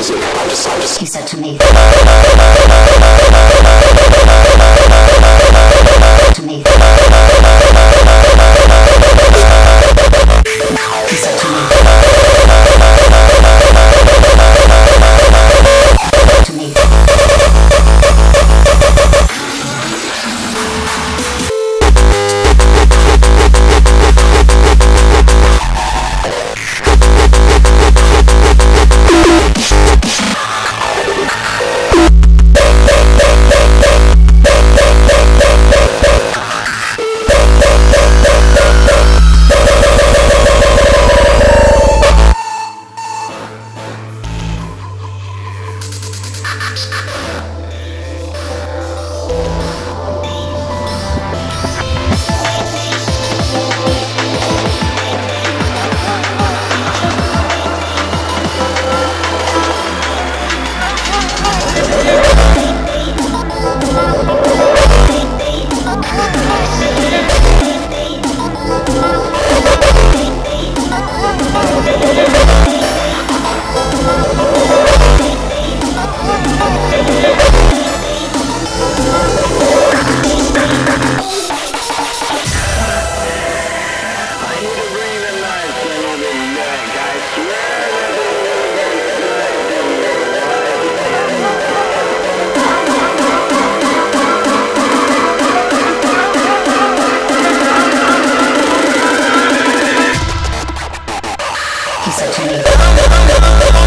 He said to me. to me. he said to me.